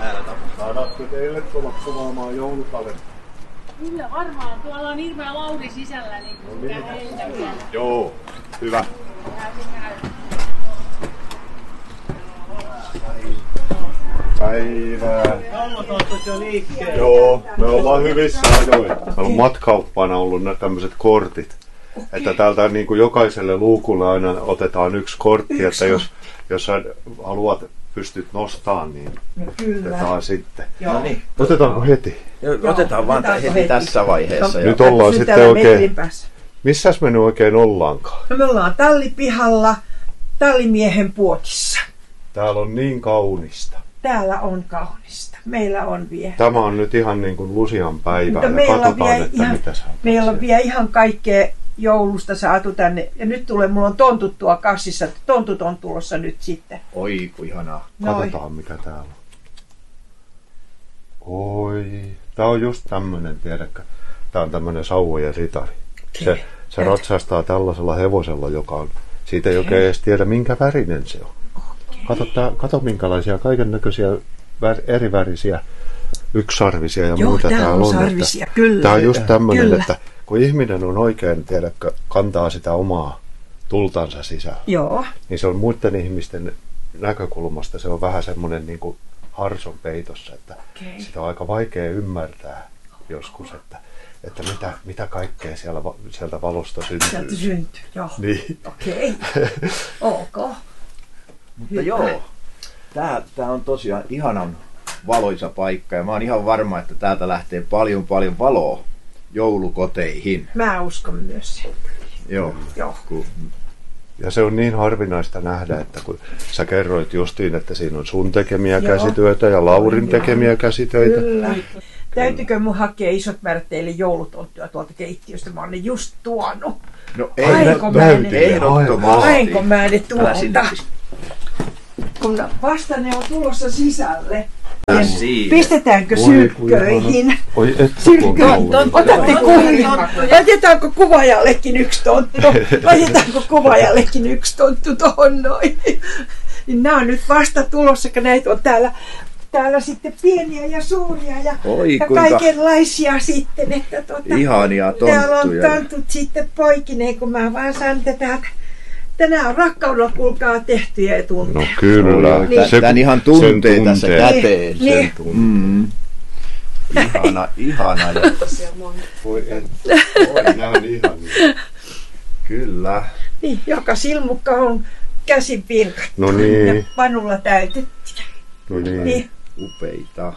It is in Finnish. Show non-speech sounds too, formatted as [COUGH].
Täällä tapahtuu. Saadaanko teille tulla kuvaamaan joulukalenteria? Kyllä varmaan. Tuolla on Irma Lauri sisällä. Niin no, niin. Heiltä. Joo, hyvä. Päivää. Joo, me ollaan hyvissä ajoin. Meillä on matkauppana ollut nämä tämmöiset kortit. Että täältä niin kuin jokaiselle luukulle aina otetaan yksi kortti, että jos, jos sä haluat pystyt nostamaan, niin Kyllä. otetaan sitten. Joo. No niin, Otetaanko heti? otetaan vaan otetaanko heti heti? tässä vaiheessa. Nyt Ja ollaan Pysy sitten oikein... Missäs me nyt oikein ollaankaan? No me ollaan tallipihalla tallimiehen puotissa. Täällä on niin kaunista. Täällä on kaunista. Meillä on vielä. Tämä on nyt ihan niin kuin Lusian päivä. No ja meillä on katsotaan, vielä että ihan- mitä. Meillä on vielä ihan kaikkea joulusta saatu tänne. Ja nyt tulee, mulla on tontut tuo kassissa. Tontut on tulossa nyt sitten. oi ku ihanaa. Katsotaan mikä täällä on. Oi, tää on just tämmönen, tiedätkö? Tää on tämmönen sauvojen ritari. Se, se ratsastaa tällaisella hevosella, joka on, siitä ei oikein edes tiedä minkä värinen se on. Kato, tää, kato minkälaisia kaiken näköisiä vär, eri värisiä yksisarvisia ja Joo, muita täällä on on. sarvisia, että, kyllä. Tää on just tämmönen, Kyllä. että kun ihminen on oikein, tiedätkö, kantaa sitä omaa tultansa sisällä Joo. niin se on muiden ihmisten näkökulmasta se on vähän semmoinen niin kuin harson peitossa, että Okei. sitä on aika vaikea ymmärtää joskus, että, että mitä, mitä kaikkea siellä, sieltä valosta syntyy. Sieltä syntyy. Joo. Niin. Okei. [LAUGHS] Ok. Mutta joo, tää, tää on tosiaan ihanan valoisa paikka ja mä oon ihan varma, että täältä lähtee paljon paljon valoa joulukoteihin. Mä uskon myös sen. Joo. Joo. Ja se on niin harvinaista nähdä, että kun sä kerroit justiin, että siinä on sun tekemiä Joo. käsityötä ja Laurin Joo. tekemiä käsitöitä. Kyllä. Täytyykö mun hakea isot määrät teille joulutonttuja tuolta keittiöstä? Mä oon ne just tuonut. no ei, mä ne? ehdottomasti. Haenko mä ne tuolta? Kun vasta ne on tulossa sisälle. Siinä. Pistetäänkö sylkköihin? Sylkköihin. Otatte kuvia. Laitetaanko kuvaajallekin yksi tonttu? [LAUGHS] Laitetaanko kuvaajallekin yksi tonttu tuohon noin? Niin nämä on nyt vasta tulossa, kun näitä on täällä, täällä sitten pieniä ja suuria ja, Oi, ja kaikenlaisia sitten. Että tuota, ihania Täällä on tonttuja. tontut sitten poikineen, kun mä vaan saan tätä. Tänään on rakkaudella kuulkaa tehtyjä ja tunteja. No kyllä. Niin. Se- Tän ihan sen tuntee tässä tuntee. käteen. Niin. Sen tuntee. Mm. Ihana, ihana. Ja, Voi, et, oi, nämä on ihania. kyllä. Niin, joka silmukka on käsin pilkattu No ja niin, panulla täytetty. no niin. Niin, Upeita.